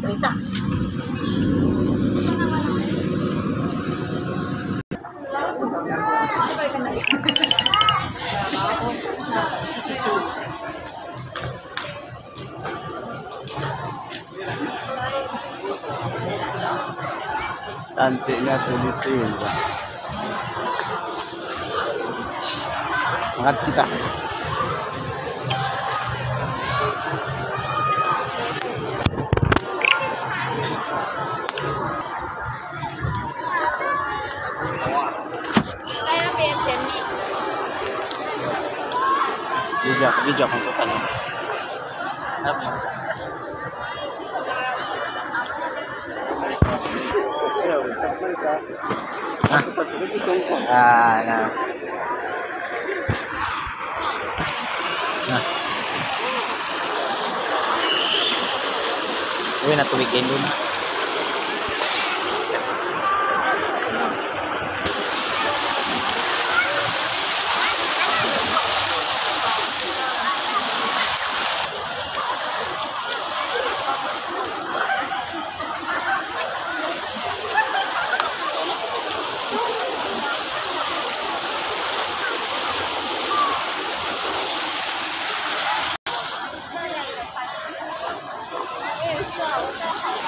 berita. Cantiknya Tuli Silva. Angkat kita. video ako, video akong tutan. Alam mo. Ah, ah, na. Ah. Uy, natuwigin doon. Ah. 对。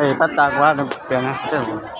Eh, é, patagua, no, pero né